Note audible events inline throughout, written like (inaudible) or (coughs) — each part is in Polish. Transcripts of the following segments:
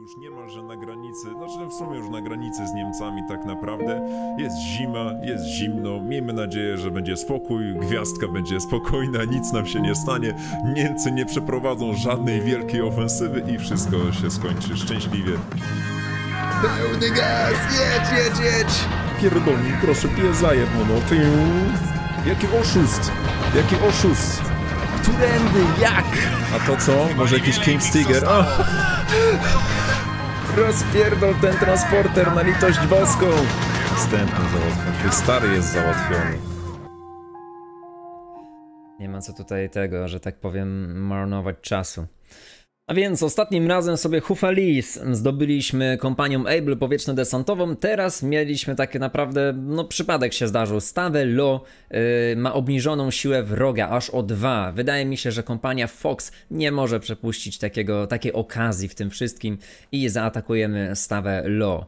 już niemalże na granicy, znaczy w sumie już na granicy z Niemcami tak naprawdę. Jest zima, jest zimno, miejmy nadzieję, że będzie spokój, gwiazdka będzie spokojna, nic nam się nie stanie, Niemcy nie przeprowadzą żadnej wielkiej ofensywy i wszystko się skończy szczęśliwie. Pełny gaz, jedź, jedź, jedź! Pierdolnik, proszę, piję zajeb, no. Jaki oszust, jaki oszust. Którędy, jak? A to co? Może jakiś King Stiger? Rozpierdol ten transporter na litość boską! Wstępny załatwiony. Stary jest załatwiony. Nie ma co tutaj tego, że tak powiem, marnować czasu. A więc ostatnim razem sobie Hufalis zdobyliśmy kompanią Able powietrzno-desantową. Teraz mieliśmy takie naprawdę, no przypadek się zdarzył. Stawę Lo yy, ma obniżoną siłę wroga aż o dwa. Wydaje mi się, że kompania Fox nie może przepuścić takiego, takiej okazji w tym wszystkim i zaatakujemy stawę Lo.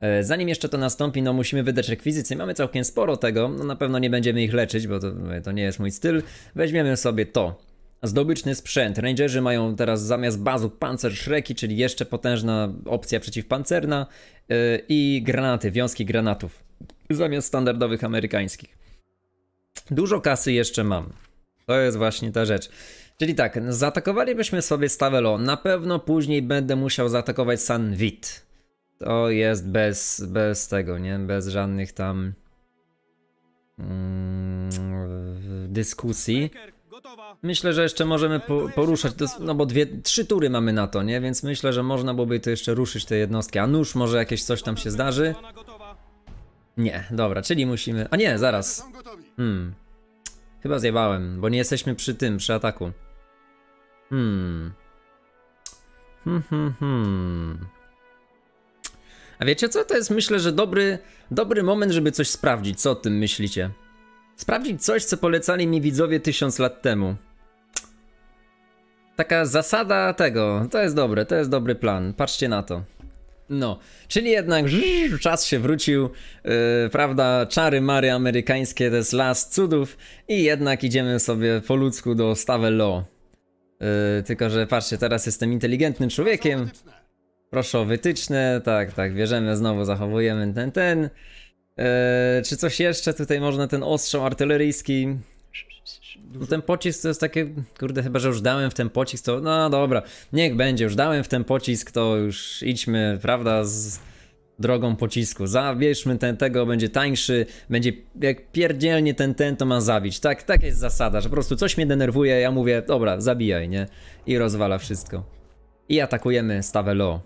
E, Zanim jeszcze to nastąpi, no musimy wydać rekwizycje. Mamy całkiem sporo tego. No na pewno nie będziemy ich leczyć, bo to, to nie jest mój styl. Weźmiemy sobie to. Zdobyczny sprzęt. Rangerzy mają teraz zamiast bazuk pancer szreki, czyli jeszcze potężna opcja przeciwpancerna yy, i granaty, wiązki granatów. Zamiast standardowych amerykańskich. Dużo kasy jeszcze mam. To jest właśnie ta rzecz. Czyli tak, zaatakowalibyśmy sobie Stavelo. Na pewno później będę musiał zaatakować San Vit. To jest bez, bez tego, nie? Bez żadnych tam mm, dyskusji. Myślę, że jeszcze możemy po, poruszać, to, no bo dwie, trzy tury mamy na to, nie? Więc myślę, że można byłoby to jeszcze ruszyć te jednostki. A nóż może jakieś coś tam się zdarzy? Nie, dobra, czyli musimy... A nie, zaraz. Hmm. Chyba zjebałem, bo nie jesteśmy przy tym, przy ataku. Hmm. Hmm, hmm, hmm. A wiecie co? To jest myślę, że dobry, dobry moment, żeby coś sprawdzić. Co o tym myślicie? Sprawdzić coś, co polecali mi widzowie tysiąc lat temu. Taka zasada tego. To jest dobre, to jest dobry plan. Patrzcie na to. No, czyli jednak czas się wrócił, yy, prawda, czary mary amerykańskie to jest las cudów i jednak idziemy sobie po ludzku do Stavelo. Yy, tylko, że patrzcie, teraz jestem inteligentnym człowiekiem. Proszę o wytyczne, tak, tak, bierzemy, znowu zachowujemy ten, ten. Eee, czy coś jeszcze tutaj można, ten ostrzał artyleryjski? No ten pocisk to jest takie, kurde, chyba że już dałem w ten pocisk, to no dobra, niech będzie, już dałem w ten pocisk, to już idźmy, prawda, z drogą pocisku. Zabierzmy ten, tego, będzie tańszy, będzie jak pierdzielnie ten, ten, to ma zabić. Tak, tak jest zasada, że po prostu coś mnie denerwuje, ja mówię, dobra, zabijaj, nie? I rozwala wszystko. I atakujemy Stavelo.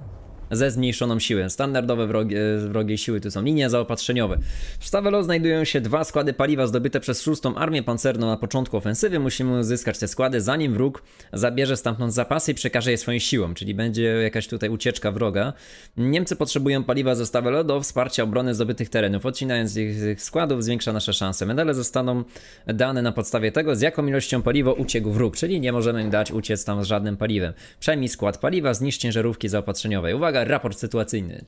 Ze zmniejszoną siłą. Standardowe wrogie, wrogie siły to są linie zaopatrzeniowe. W Stavelo znajdują się dwa składy paliwa zdobyte przez szóstą armię pancerną na początku ofensywy. Musimy uzyskać te składy, zanim wróg zabierze stamtąd zapasy i przekaże je swoim siłom, czyli będzie jakaś tutaj ucieczka wroga. Niemcy potrzebują paliwa ze Stavelo do wsparcia obrony zdobytych terenów. Odcinając ich, składów zwiększa nasze szanse. Medale zostaną dane na podstawie tego, z jaką ilością paliwa uciekł wróg, czyli nie możemy im dać uciec tam z żadnym paliwem. Przejmij skład paliwa, zniszcz ciężarówki zaopatrzeniowej. Uwaga, raport sytuacyjny.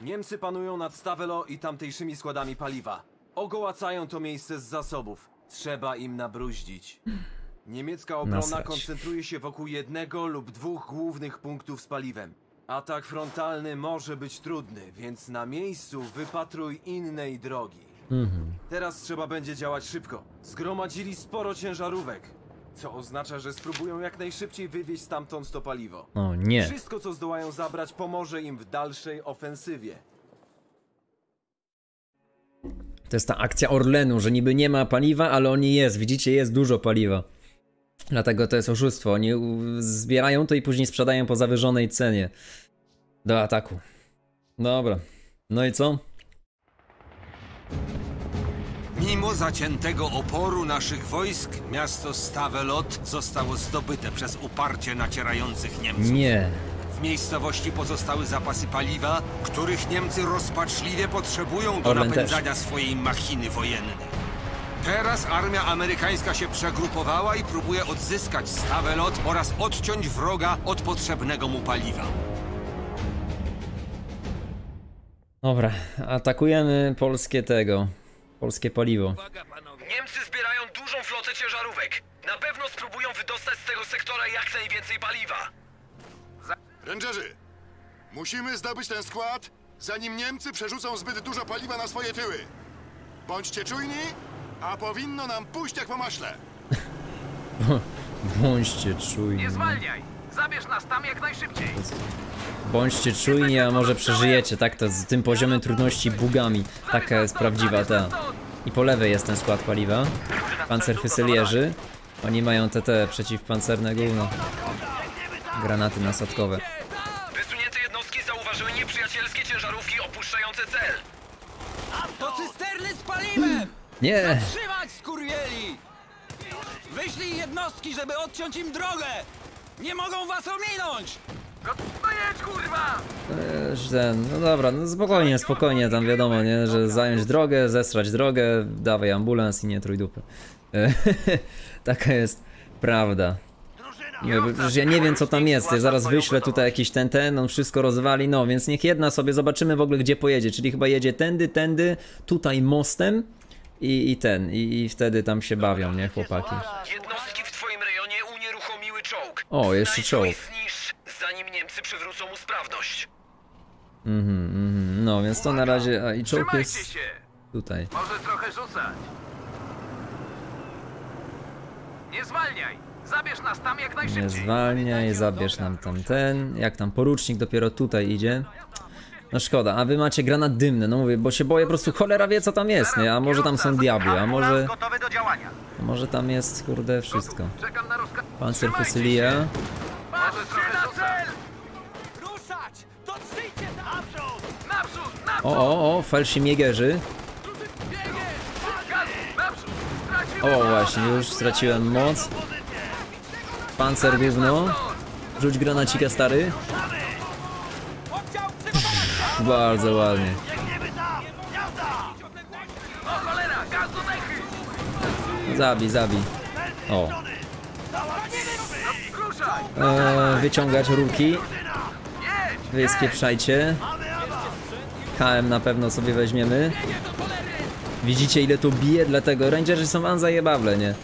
Niemcy panują nad Stavelo i tamtejszymi składami paliwa. Ogołacają to miejsce z zasobów. Trzeba im nabruździć. Niemiecka obrona koncentruje się wokół jednego lub dwóch głównych punktów z paliwem. Atak frontalny może być trudny, więc na miejscu wypatruj innej drogi. Teraz trzeba będzie działać szybko. Zgromadzili sporo ciężarówek, co oznacza, że spróbują jak najszybciej wywieźć stamtąd to paliwo. O nie. Wszystko, co zdołają zabrać, pomoże im w dalszej ofensywie. To jest ta akcja Orlenu, że niby nie ma paliwa, ale oni jest. Widzicie, jest dużo paliwa. Dlatego to jest oszustwo. Oni zbierają to i później sprzedają po zawyżonej cenie. Do ataku. Dobra. No i co? Mimo zaciętego oporu naszych wojsk, miasto Stavelot zostało zdobyte przez uparcie nacierających Niemców. Nie. W miejscowości pozostały zapasy paliwa, których Niemcy rozpaczliwie potrzebują do Orlen napędzania swojej machiny wojennej. Teraz armia amerykańska się przegrupowała i próbuje odzyskać Stavelot oraz odciąć wroga od potrzebnego mu paliwa. Dobra. Atakujemy polskie tego. Polskie paliwo. Niemcy zbierają dużą flotę ciężarówek. Na pewno spróbują wydostać z tego sektora jak najwięcej paliwa. Rangerzy, musimy zdobyć ten skład, zanim Niemcy przerzucą zbyt dużo paliwa na swoje tyły. Bądźcie czujni, a powinno nam pójść jak po maśle. (laughs) Bądźcie czujni. Nie zwalniaj! Zabierz nas tam jak najszybciej! Bądźcie czujni, a może przeżyjecie, tak to z tym poziomem trudności bugami. Taka jest prawdziwa ta. I po lewej jest ten skład paliwa. Pancerfysylierzy. Oni mają TT przeciwpancerne gówno. Granaty nasadkowe. Wysunięte jednostki zauważyły nieprzyjacielskie ciężarówki opuszczające cel! To cysterny z paliwem! Nie! Trzymać, skurwieli! Wyślij jednostki, żeby odciąć im drogę! Nie mogą was ominąć! No jedź, kurwa! Że Ten, no dobra, no spokojnie, spokojnie, tam wiadomo, nie, że zająć drogę, zesrać drogę, dawaj ambulans i nie trój dupy. (laughs) Taka jest prawda. Nie, bo przecież ja nie wiem co tam jest, ja zaraz wyślę tutaj jakiś ten, ten, on wszystko rozwali, no więc niech jedna sobie, zobaczymy w ogóle gdzie pojedzie, czyli chyba jedzie tędy, tędy, tutaj mostem i, i ten, i, i wtedy tam się bawią, nie chłopaki. Jednostki w O, jeszcze czołg. zniszcz, zanim Niemcy przywrócą mu sprawność. Mhm, mhm, no więc to na razie, a i czołg jest się! tutaj. Może trochę rzucać. Nie zwalniaj! Zabierz nas tam jak najszybciej! Nie zwalniaj, zabierz nam tamten. Jak tam porucznik dopiero tutaj idzie. No szkoda, a wy macie granat dymny, no mówię, bo się boję po prostu cholera wie co tam jest, nie? A może tam są diabły, a może... A może tam jest, kurde, wszystko. Naprzód! Naprzód! O, o, o, felszymiegerzy. O, właśnie, już straciłem moc. Pancer gówno. Rzuć granacika, stary. Bardzo ładnie. Zabij, zabij. O. Eee, wyciągać ruki. Wy. KM na pewno sobie weźmiemy. Widzicie ile tu bije, dlatego rangerzy są wam zajebawle, nie?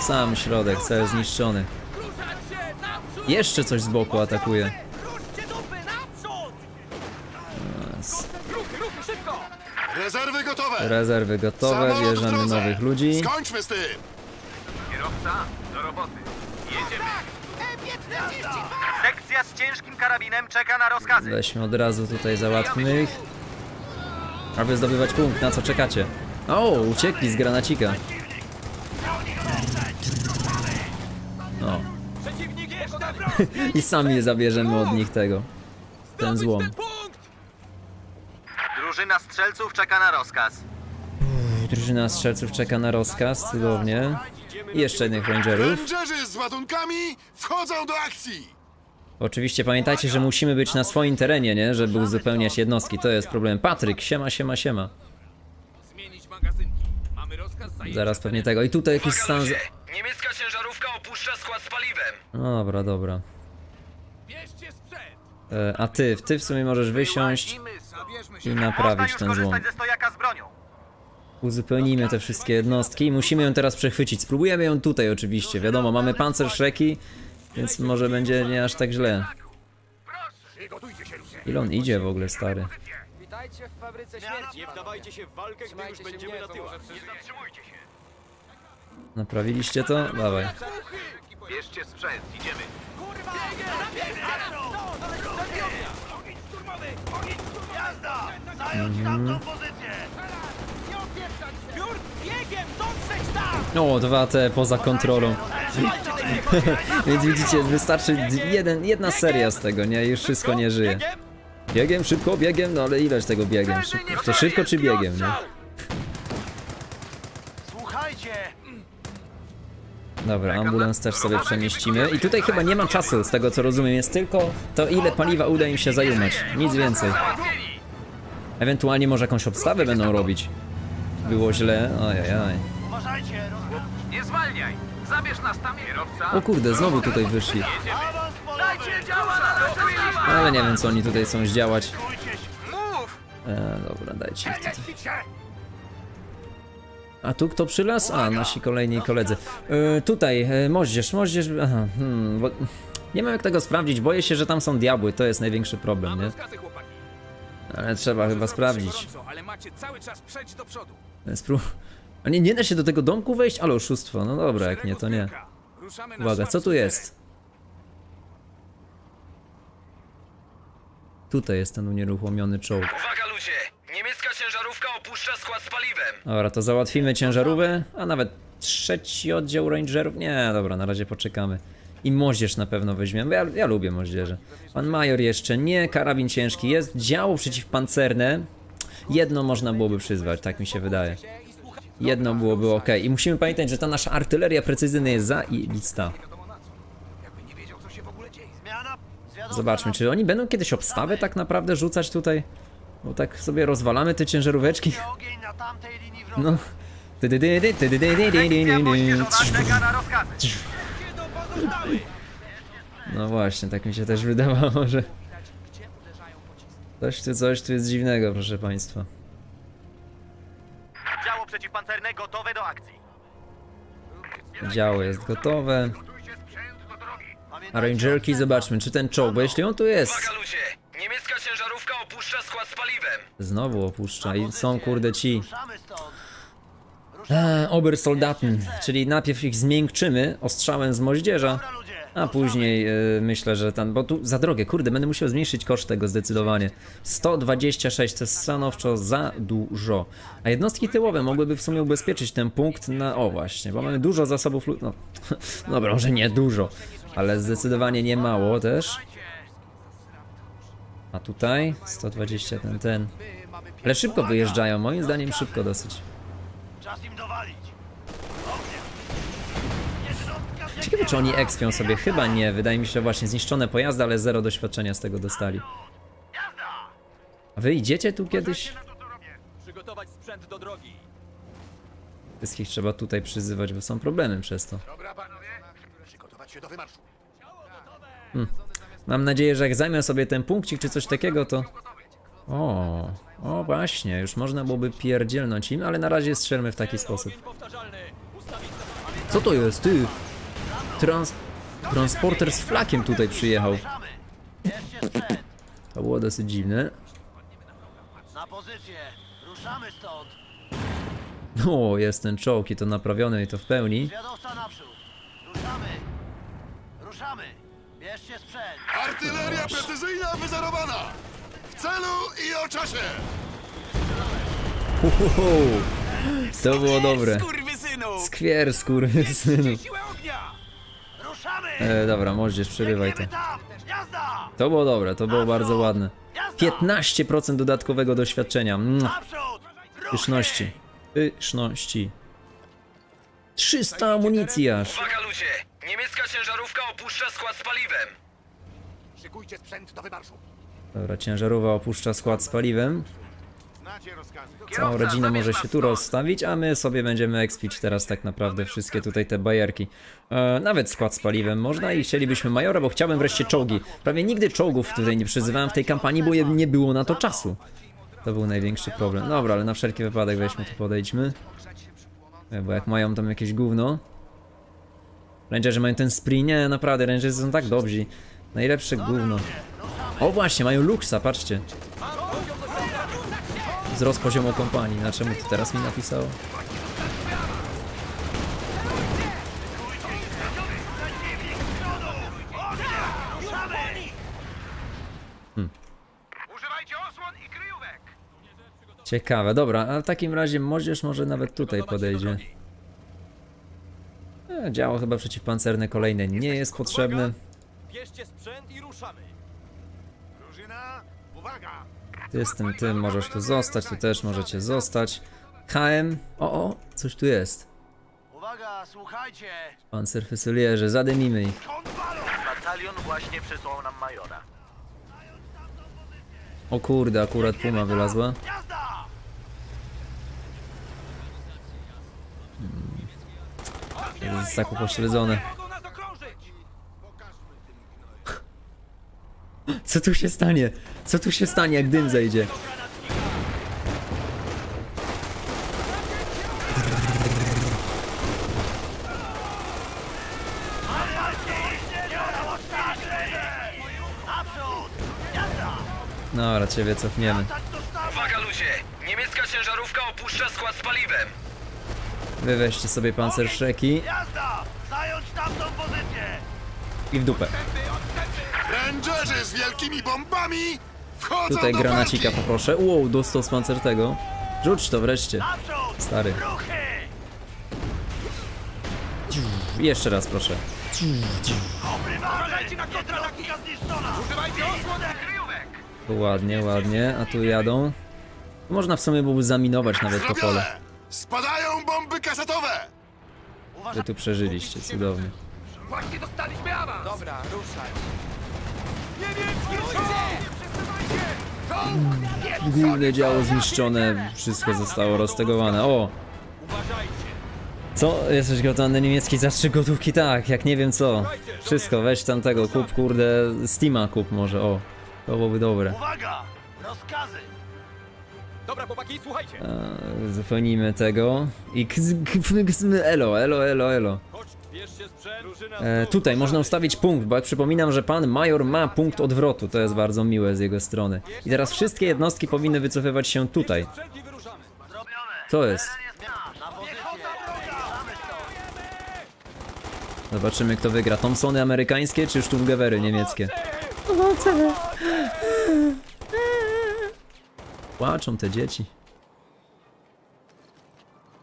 Sam środek, cały zniszczony. Jeszcze coś z boku atakuje. Rezerwy gotowe! Rezerwy gotowe, Samolot bierzemy nowych ludzi. Skończmy z tym! Kierowca, do roboty. Jedziemy. Sekcja z ciężkim karabinem czeka na rozkazy. Weźmy od razu tutaj załatwmy ich. Aby zdobywać punkt, na co czekacie? O, uciekli z granacika. O. Przeciwnik (laughs) jest na broń! I sami zabierzemy od nich tego. Ten złom. Strzelców czeka na rozkaz. Drużyna strzelców czeka na rozkaz, cudownie. I jeszcze jednych rangerów. Rangerzy z ładunkami wchodzą do akcji! Oczywiście pamiętajcie, że musimy być na swoim terenie, nie? Żeby uzupełniać jednostki. To jest problem. Patryk, siema, siema, siema. Zmienić magazynki. Mamy rozkaz zajęcia. Zaraz pewnie tego. I tutaj jakiś stan... Niemiecka ciężarówka opuszcza skład z paliwem. No dobra, dobra. E, a ty, ty w sumie możesz wysiąść i naprawić ten złom. Uzupełnijmy te wszystkie jednostki i musimy ją teraz przechwycić. Spróbujemy ją tutaj oczywiście. Wiadomo, mamy pancerszreki, więc może będzie nie aż tak źle. Ile on idzie w ogóle, stary? Witajcie w fabryce śmierci. Nie wdawajcie się w walkę, gdy już będziemy na tyłach. Naprawiliście to? Dawaj. Bierzcie sprzęt, idziemy. Biur, biegiem, dotrzeć tam! O, dwa te poza kontrolą. (laughs) Więc widzicie, wystarczy jeden, jedna seria z tego, nie? Już wszystko nie żyje. Biegiem, szybko, biegiem, no ale ileż tego biegiem? Szybko, to szybko czy biegiem, nie? Słuchajcie! Dobra, ambulans też sobie przemieścimy. I tutaj chyba nie ma czasu, z tego co rozumiem, jest tylko to ile paliwa uda im się zajumać. Nic więcej. Ewentualnie może jakąś obstawę będą robić. Było źle, ojajaj. Uważajcie! Nie zwalniaj! Zabierz nas tam, kierowca. O kurde, znowu tutaj wyszli. Rozpływa! Ale nie wiem co oni tutaj chcą zdziałać. E, dobra, dajcie ich tutaj. A tu kto przylas? A, nasi kolejni koledzy. Yy, tutaj, yy, moździerz, moździerz... Aha, hmm, bo... Nie mam jak tego sprawdzić, boję się, że tam są diabły, to jest największy problem, nie? Ale trzeba chyba sprawdzić. Ale macie cały czas przejść do przodu. Spró... A nie, nie da się do tego domku wejść? Ale oszustwo, no dobra, jak nie, to nie. Uwaga, co tu jest? Tutaj jest ten unieruchomiony czołg. Uwaga ludzie! Niemiecka ciężarówka opuszcza skład z paliwem. Dobra, to załatwimy ciężarówkę, a nawet trzeci oddział rangerów. Nie, dobra, na razie poczekamy. I moździerz na pewno weźmiemy, ja, ja lubię moździerze. Pan major jeszcze nie, karabin ciężki jest, działo przeciwpancerne. Jedno można byłoby przyzwać, tak mi się wydaje. Jedno byłoby ok. I musimy pamiętać, że ta nasza artyleria precyzyjna jest za i lista. Zmiana. Zwiadowca Zobaczmy, czy oni będą kiedyś obstawę tak naprawdę rzucać tutaj? Bo tak sobie rozwalamy te ciężaróweczki. No. No właśnie, tak mi się też wydawało, że... Coś tu, coś tu jest dziwnego, proszę państwa. Działo przeciwpancerne gotowe do akcji. Działo jest gotowe. A rangerki, zobaczmy, czy ten czołg, bo jeśli on tu jest... Niemiecka ciężarówka opuszcza skład z paliwem. Znowu opuszcza i są kurde ci... E, Obersoldaten, czyli najpierw ich zmiękczymy ostrzałem z moździerza, a później e, myślę, że ten, bo tu za drogie, kurde, będę musiał zmniejszyć koszt tego zdecydowanie. 126 to jest stanowczo za dużo. A jednostki tyłowe mogłyby w sumie ubezpieczyć ten punkt na, o właśnie, bo mamy dużo zasobów, no, (laughs) dobra, może nie dużo, ale zdecydowanie nie mało też. A tutaj 120 ten, ten. Ale szybko wyjeżdżają, moim zdaniem szybko dosyć. Czas im dowalić. Ciekawe, czy oni ekspią sobie? Chyba nie. Wydaje mi się, że właśnie zniszczone pojazdy, ale zero doświadczenia z tego dostali. A wy idziecie tu kiedyś? Przygotować sprzęt do drogi. Wszystkich trzeba tutaj przyzywać, bo są problemy przez to. Dobra, panowie. Przygotować się do wymarszu. Mam nadzieję, że jak zajmę sobie ten punkcik czy coś takiego, to... O, o właśnie, już można byłoby pierdzielnąć im, ale na razie strzelmy w taki sposób. Co to jest, ty? Trans... Transporter z flakiem tutaj przyjechał. Bierzcie sprzęt. To było dosyć dziwne. Na pozycję. Ruszamy stąd. O, jest ten czołg i to naprawiony i to w pełni. Ruszamy. Bierzcie sprzęt. Artyleria precyzyjna wyzerowana! W celu i o czasie! Uhuhu. To było dobre. Skwier, skurwysynu. Siłę ognia! Ruszamy. E, dobra, możesz przerywaj to. To było dobre, to było bardzo ładne. Jazda. 15% dodatkowego doświadczenia. Mm, pyszności. Pyszności. 300 amunicji aż. Uwaga ludzie! Niemiecka ciężarówka opuszcza skład z paliwem. Szykujcie sprzęt do wymarszu. Dobra, ciężarowa opuszcza skład z paliwem. Całą rodzinę może się tu rozstawić, a my sobie będziemy expić teraz tak naprawdę wszystkie tutaj te bajerki. E, nawet skład z paliwem można i chcielibyśmy majora, bo chciałbym wreszcie czołgi. Prawie nigdy czołgów tutaj nie przyzywałem w tej kampanii, bo nie było na to czasu. To był największy problem. Dobra, ale na wszelki wypadek weźmy tu podejdźmy. E, Bo jak mają tam jakieś gówno. Rangerzy mają ten spree? Nie, naprawdę, rangerzy są tak dobrzy. Najlepsze gówno. O właśnie, mają luksa, patrzcie. Wzrost poziomu kompanii. Na czemu to teraz mi napisało? Kryjówek. Ciekawe, dobra, a w takim razie młodzież może nawet tutaj podejdzie. E, działo chyba przeciwpancerne kolejne nie jest potrzebne. Bierzcie sprzęt i ruszamy. Ty z tym tym możesz tu zostać, tu też możecie zostać. KM, o o, coś tu jest. Uwaga, słuchajcie. Pancerfusylierze, zadymimy ich. Batalion właśnie przysłał nam majora. O kurde, akurat puma wylazła. Jazda! Jest tak upośledzone. Co tu się stanie? Co tu się stanie, jak dym zejdzie? Dobra, ciebie cofniemy. Uwaga ludzie! Niemiecka ciężarówka opuszcza skład z paliwem! Wy weźcie sobie pancerszeki. Jazda! Zająć tamtą pozycję! I w dupę. Rangerzy z wielkimi bombami wchodzą Tutaj do granacika walki. poproszę. Wow, dostał z pancertego. Rzuć to wreszcie. Stary. Jeszcze raz proszę. Ładnie, ładnie. A tu jadą. Można w sumie byłoby zaminować nawet to pole. Spadają bomby kasetowe! Wy tu przeżyliście, cudownie. Właśnie dostaliśmy awans! Dobra, ruszaj. Główne działo zniszczone, wszystko zostało roztegowane. O! Co? Jesteś gotowy na niemiecki zastrzyk gotówki? Tak, jak nie wiem co. Wszystko, weź tamtego, kup kurde, Steama kup może, o. To byłoby dobre. Uwaga! Rozkazy! Dobra, chłopaki, słuchajcie. Zupełnijmy tego. I elo, elo, elo, elo. Chodź. E, tutaj można ustawić punkt, bo jak przypominam, że pan major ma punkt odwrotu. To jest bardzo miłe z jego strony. I teraz wszystkie jednostki powinny wycofywać się tutaj. Co jest? Zobaczymy kto wygra. Thompsony amerykańskie czy Sturmgewery niemieckie? Płaczą te dzieci.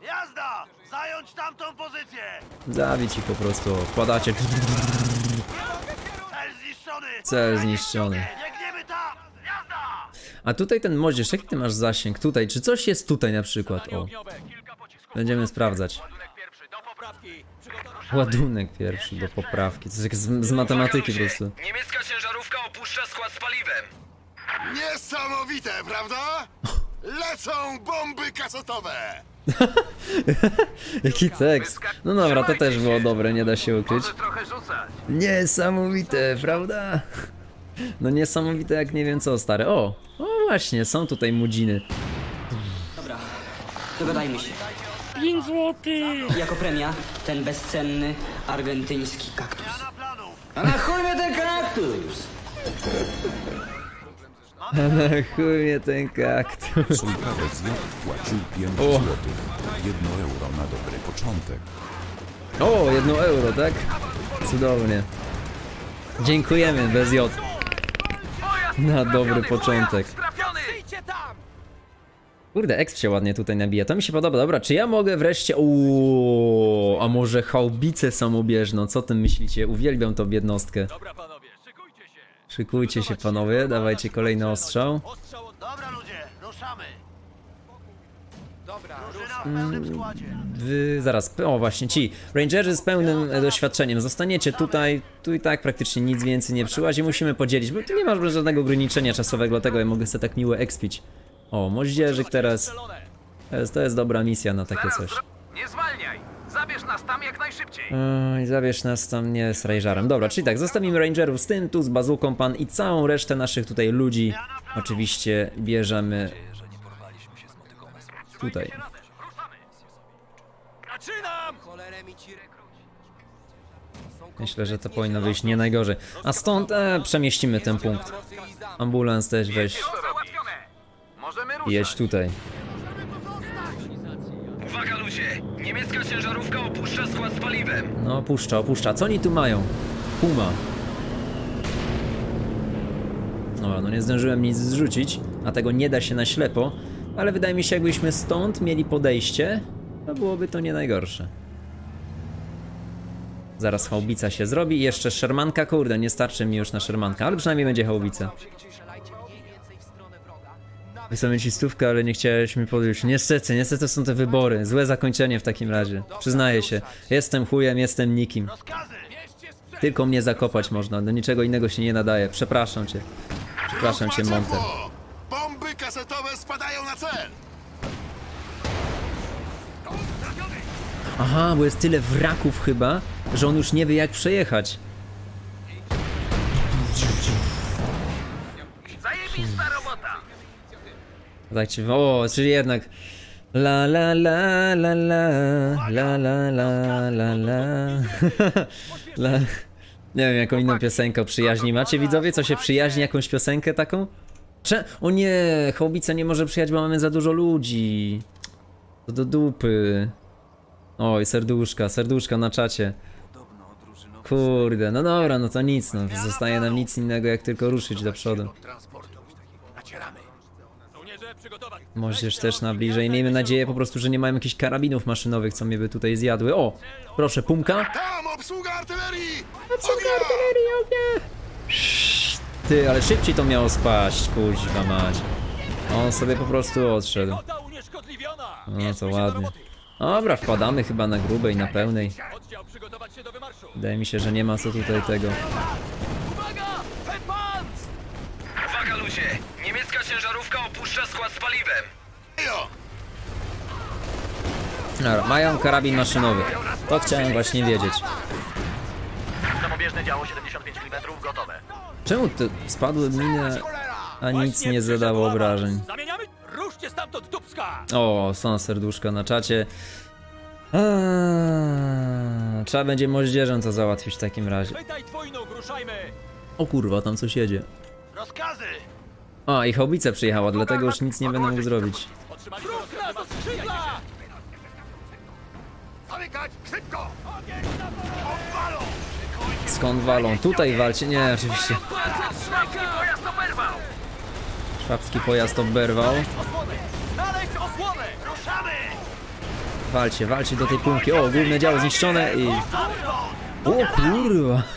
Jazda! Zająć tamtą pozycję! Zabić ich po prostu. Wkładacie. Cel zniszczony! A tutaj ten moździerz, jaki ty masz zasięg? Tutaj, czy coś jest tutaj na przykład? O, będziemy sprawdzać. Ładunek pierwszy, do poprawki. Przygotować. Ładunek pierwszy do poprawki. To jest jak z, z matematyki po prostu. Niemiecka ciężarówka opuszcza skład z paliwem. Niesamowite, prawda? (laughs) Lecą bomby kasetowe! (laughs) Jaki tekst. No dobra, to też było dobre, nie da się ukryć. Niesamowite, prawda? No niesamowite jak nie wiem co, stary. O, o właśnie, są tutaj mudziny. Dobra, dogadajmy się. 5 złotych! Jako premia ten bezcenny argentyński kaktus. A na chuj ten kaktus! A na chuj mnie ten kaktus. Sójkawiec J wpłacił 5 O. złotych. 1 euro na dobry początek. O, jedno euro, tak? Cudownie. Dziękujemy, bez J. Na dobry początek. Kurde, exp się ładnie tutaj nabija, to mi się podoba. Dobra, czy ja mogę wreszcie... Uuu, a może chaubicę samobieżną, co tym myślicie? Uwielbiam tą jednostkę. Dobra, panowie, szykujcie się. Panowie, dawajcie kolejny ostrzał. Dobra ludzie, ruszamy! Dobra, Drużyna w pełnym składzie! Wy, zaraz, o właśnie ci, rangerzy z pełnym e, doświadczeniem, zostaniecie tutaj, tu i tak praktycznie nic więcej nie przyłazi, musimy podzielić, bo tu nie ma żadnego ograniczenia czasowego, dlatego ja mogę sobie tak miło expić. O, moździerzyk teraz, to jest, to jest dobra misja na takie coś. Nie zwalniaj. Tam jak najszybciej. Zabierz nas tam nie z rangerem. Dobra, czyli tak, zostawimy rangerów z tym, tu z bazuką pan i całą resztę naszych tutaj ludzi oczywiście bierzemy tutaj. Myślę, że to powinno wyjść nie najgorzej. A stąd e, przemieścimy ten punkt. Ambulans też weź, jedź tutaj. Uwaga ludzie! Niemiecka ciężarówka opuszcza skład z paliwem. No, opuszcza, opuszcza. Co oni tu mają? Puma. Dobra, no nie zdążyłem nic zrzucić, a tego nie da się na ślepo, ale wydaje mi się, jakbyśmy stąd mieli podejście, to byłoby to nie najgorsze. Zaraz haubica się zrobi i jeszcze szermanka, kurde, nie starczy mi już na szermanka, ale przynajmniej będzie haubica. Wysłałem ci stówkę, ale nie chciałeś mi podjąć. Niestety, niestety są te wybory. Złe zakończenie w takim razie. Przyznaję się. Jestem chujem, jestem nikim. Tylko mnie zakopać można, do niczego innego się nie nadaje. Przepraszam cię. Przepraszam cię, Monter. Bomby kasetowe spadają na cel! Aha, bo jest tyle wraków chyba, że on już nie wie jak przejechać. Tak ci... O, czyli jednak... La la la la la la la la la la (laughs) Nie wiem jaką inną piosenkę przyjaźni macie widzowie, co się przyjaźni jakąś piosenkę taką? Cze o nie, Hołbica nie może przyjechać, bo mamy za dużo ludzi. To do dupy. Oj, serduszka, serduszka na czacie. Kurde, no dobra, no to nic, no. Zostaje nam nic innego, jak tylko ruszyć do przodu. Moździerz też na bliżej. Miejmy nadzieję po prostu, że nie mają jakichś karabinów maszynowych, co mnie by tutaj zjadły. O, proszę, pumka. Tam obsługa artylerii! Obsługa artylerii, ognia! Ty, ale szybciej to miało spaść, kuźwa mać. On sobie po prostu odszedł. No to ładnie. Dobra, wpadamy chyba na grubej, na pełnej. Wydaje mi się, że nie ma co tutaj tego. Uwaga ludzie! Niemiecka ciężarówka opuszcza skład z paliwem. Dobra, mają karabin maszynowy. To chciałem właśnie wiedzieć. Samobieżne działo 75 mm gotowe. Czemu te spadły miny, a nic nie zadało obrażeń? Ruszcie stamtąd, dupska! O, są serduszka na czacie. Eee, trzeba będzie moździerzem to załatwić w takim razie. O kurwa, tam coś jedzie. Rozkazy! A, i haubica przyjechała, dlatego już nic nie będę mógł zrobić. Otrzymaliśmy rozkaz do skrzydla! Zamykać! Szybko! Odwalą! Skąd walą? Tutaj walcie? Nie, oczywiście. Szwabski pojazd oberwał. Walcie, walcie do tej pumki. O, główne działo zniszczone i... O kurwa!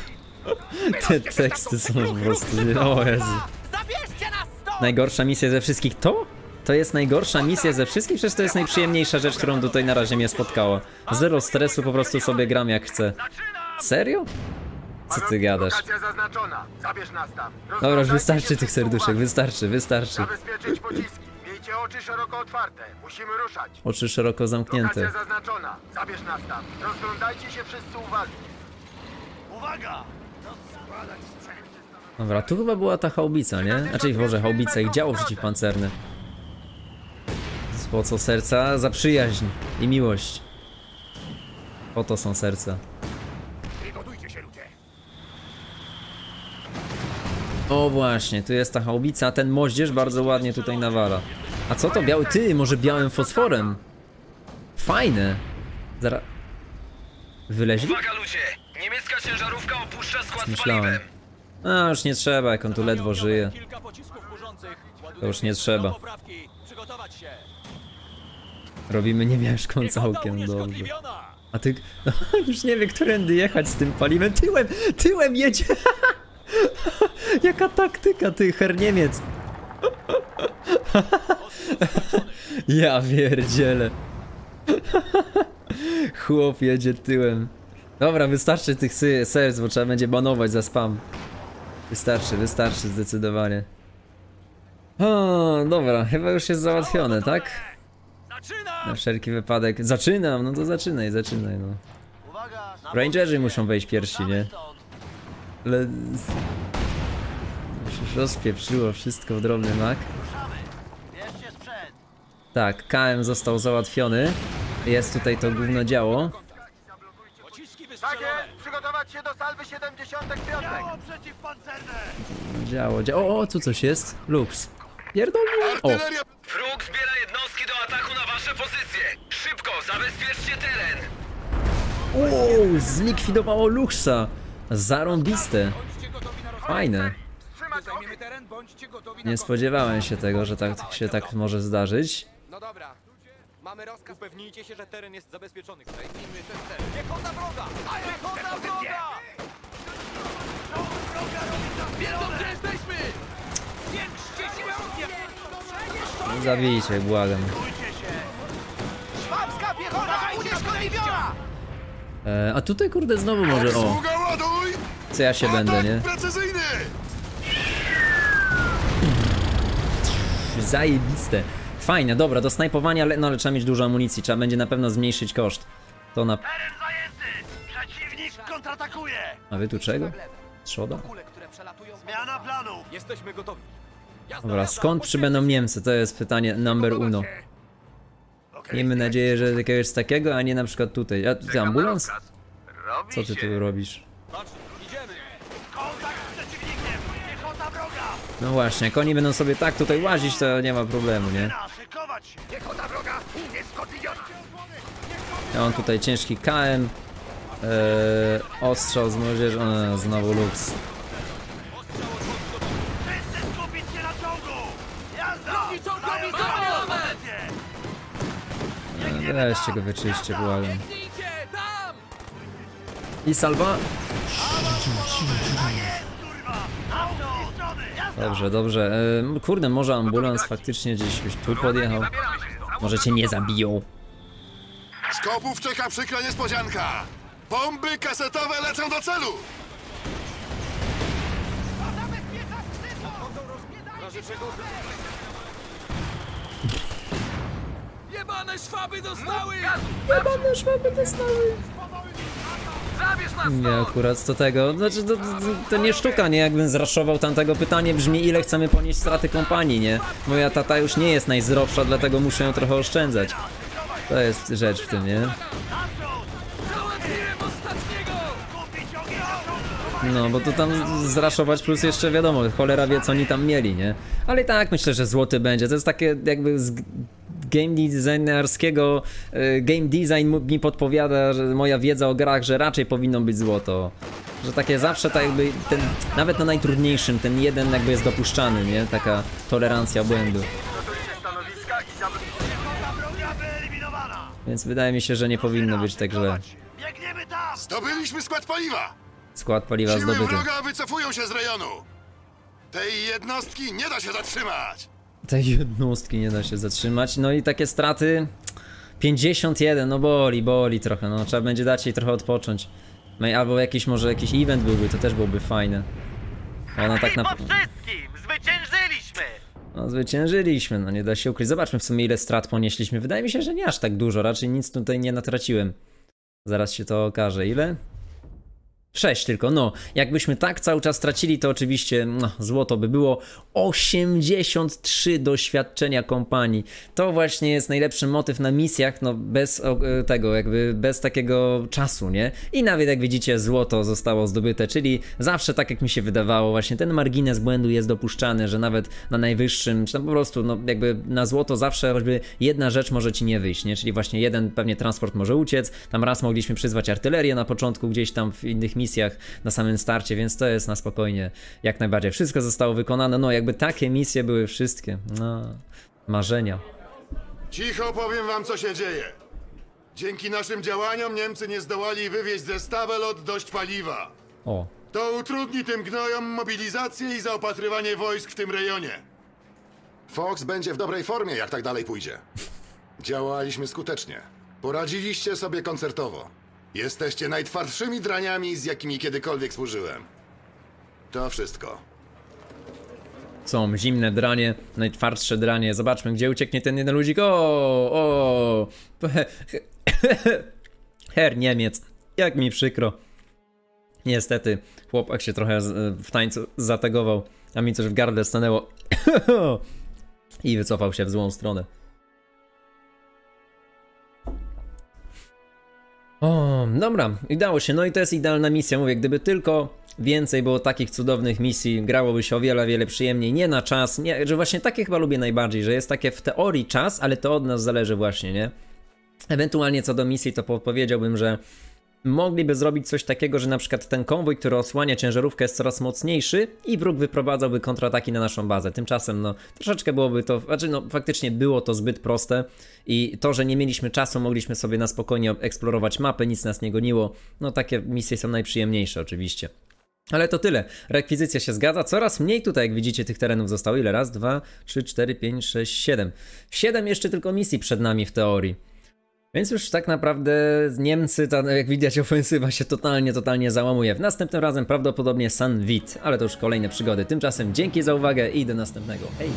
Te teksty są po prostu... O Jezu. Najgorsza misja ze wszystkich to? To jest najgorsza misja ze wszystkich? Przecież to jest najprzyjemniejsza rzecz, którą tutaj na razie mnie spotkała. Zero stresu, po prostu sobie gram jak chcę. Serio? Co ty gadasz? Dobra, już wystarczy tych serduszek, wystarczy, wystarczy. Oczy szeroko otwarte. Musimy ruszać. Oczy szeroko zamknięte. Lokacja zaznaczona. Zabierz nas tam. Rozglądajcie się wszyscy uważnie. Uwaga! Dobra, tu chyba była ta haubica, nie? Znaczy, może haubica i działo przeciwpancerne. Po co serca? Za przyjaźń i miłość. Po to są serca. O właśnie, tu jest ta haubica, a ten moździerz bardzo ładnie tutaj nawala. A co to biały? Ty, może białym fosforem? Fajne. Zara... Wyleźli? Uwaga ludzie! Niemiecka ciężarówka opuszcza skład z paliwem. A, już nie trzeba, jak on tu ledwo żyje. To już nie trzeba. Robimy niemieszką całkiem dobrze. A ty... (laughs) już nie wie, którędy jechać z tym paliwem. Tyłem, tyłem jedzie! (laughs) Jaka taktyka, ty, herniemiec! (laughs) ja pierdzielę. Chłop jedzie tyłem. Dobra, wystarczy tych serc, bo trzeba będzie banować za spam. Wystarczy, wystarczy zdecydowanie. O, dobra, chyba już jest załatwione, tak? Na wszelki wypadek. Zaczynam, no to zaczynaj, zaczynaj, no. Rangerzy muszą wejść pierwsi, nie? Ale... Już rozpieprzyło wszystko w drobny mak. Tak, KM został załatwiony. Jest tutaj to gówno działo. Pociski Tak wystrzelone! Przygotować się do salwy 75. Działo przeciwpancerne! Działo, działo. O, tu coś jest. Lux. Pierdolnie. O, Artyleria Wróg zbiera jednostki do ataku na wasze pozycje. Szybko, zabezpieczcie teren. o, zlikwidowało Luxa. Zarąbiste. Fajne. Nie spodziewałem się tego, że tak się tak może zdarzyć. No dobra. Mamy rozkaz. Upewnijcie się, że teren jest zabezpieczony. Zajmijmy ten teren. Piechota wroga! Piechota wroga! Wiedzą, gdzie jesteśmy! Zwiększcie siłę ognia! Zabijcie, błagam. Szwabska piechota unieszkodliwiona! E, a tutaj kurde znowu może, o, co ja się będę, nie? Precyzyjny! Zajebiste. Fajne, dobra, do snajpowania, ale, no ale trzeba mieć dużo amunicji, trzeba będzie na pewno zmniejszyć koszt. To na... Teren zajęty! Przeciwnik kontratakuje! A wy tu czego? Trzoda? Zmiana planów! Jesteśmy gotowi. Dobra, skąd przybędą Niemcy? To jest pytanie number uno. Miejmy nadzieję, że jakiegoś takiego, a nie na przykład tutaj. A ty ambulans? Co ty tu robisz? Patrz, idziemy! Kontakt z przeciwnikiem! Piechota wroga! No właśnie, jak oni będą sobie tak tutaj łazić, to nie ma problemu, nie? Szykować się! Piechota wroga! Ja mam tutaj ciężki KM. Eee, ostrzał z młodzieży. O, znowu zabawa! pozycję! Weźcie go, wyczyście, błagam. I salwa. Dobrze, dobrze. Eee, kurde, może ambulans faktycznie gdzieś byś tu podjechał. Może cię nie zabiją. Z kopów czeka przykra niespodzianka. Bomby kasetowe lecą do celu. Jebane szwaby dostały! Jebane szwaby dostały! Nie, akurat do tego. Znaczy, to, to, to nie sztuka, nie? Jakbym zraszował tamtego pytanie brzmi, ile chcemy ponieść straty kompanii, nie? Moja tata już nie jest najzdrowsza, dlatego muszę ją trochę oszczędzać. To jest rzecz w tym, nie? No, bo to tam zraszować plus jeszcze wiadomo, cholera wie co oni tam mieli, nie? Ale i tak myślę, że złoty będzie. To jest takie jakby game designerskiego y, game design mi podpowiada, że moja wiedza o grach, że raczej powinno być złoto. Że takie zawsze tak jakby ten, nawet na najtrudniejszym, ten jeden jakby jest dopuszczany, nie? Taka tolerancja błędu. Więc wydaje mi się, że nie powinno być tak źle. Zdobyliśmy skład paliwa. Skład paliwa Siły zdobyty. wroga wycofują się z rejonu. Tej jednostki nie da się zatrzymać. Tej jednostki nie da się zatrzymać. No i takie straty 51, no boli, boli trochę, no trzeba będzie dać jej trochę odpocząć. No Albo jakiś może jakiś event byłby, to też byłoby fajne. Ona tak na... Po wszystkim! Zwyciężyliśmy! No zwyciężyliśmy, no nie da się ukryć. Zobaczmy w sumie ile strat ponieśliśmy. Wydaje mi się, że nie aż tak dużo, raczej nic tutaj nie natraciłem. Zaraz się to okaże. Ile? 6 tylko, no. Jakbyśmy tak cały czas tracili, to oczywiście no, złoto by było 83 doświadczenia kompanii. To właśnie jest najlepszy motyw na misjach, no bez e, tego, jakby bez takiego czasu, nie? I nawet jak widzicie, złoto zostało zdobyte, czyli zawsze tak jak mi się wydawało, właśnie ten margines błędu jest dopuszczany, że nawet na najwyższym, czy tam po prostu, no jakby na złoto zawsze choćby jedna rzecz może ci nie wyjść, nie? Czyli właśnie jeden pewnie transport może uciec, tam raz mogliśmy przyzwać artylerię na początku, gdzieś tam w innych misjach na samym starcie, więc to jest na spokojnie jak najbardziej. Wszystko zostało wykonane, no jakby takie misje były wszystkie, no marzenia. Cicho powiem wam, co się dzieje. Dzięki naszym działaniom Niemcy nie zdołali wywieźć ze Stawelot dość paliwa. O, To utrudni tym gnojom mobilizację i zaopatrywanie wojsk w tym rejonie. Fox będzie w dobrej formie, jak tak dalej pójdzie. Działaliśmy skutecznie. Poradziliście sobie koncertowo. Jesteście najtwardszymi draniami, z jakimi kiedykolwiek służyłem. To wszystko. są zimne dranie, najtwardsze dranie. Zobaczmy, gdzie ucieknie ten jeden ludzik. O, o. (coughs) Her Niemiec. Jak mi przykro. Niestety, chłopak się trochę z- w tańcu zategował, a mi coś w gardle stanęło. (coughs) I wycofał się w złą stronę. O, dobra, udało się. No i to jest idealna misja. Mówię, gdyby tylko więcej było takich cudownych misji, grałoby się o wiele, wiele przyjemniej. Nie na czas, nie, że właśnie takie chyba lubię najbardziej, że jest takie w teorii czas, ale to od nas zależy właśnie, nie? Ewentualnie co do misji, to powiedziałbym, że mogliby zrobić coś takiego, że na przykład ten konwój, który osłania ciężarówkę jest coraz mocniejszy i wróg wyprowadzałby kontrataki na naszą bazę. Tymczasem no troszeczkę byłoby to, znaczy no faktycznie było to zbyt proste i to, że nie mieliśmy czasu, mogliśmy sobie na spokojnie eksplorować mapę, nic nas nie goniło. No takie misje są najprzyjemniejsze oczywiście. Ale to tyle. Rekwizycja się zgadza. Coraz mniej tutaj, jak widzicie, tych terenów zostało. Ile? Raz, dwa, trzy, cztery, pięć, sześć, siedem. Siedem jeszcze tylko misji przed nami w teorii. Więc już tak naprawdę Niemcy, ta, jak widać, ofensywa się totalnie, totalnie załamuje. W następnym razem prawdopodobnie San Vit, ale to już kolejne przygody. Tymczasem dzięki za uwagę i do następnego. Hej!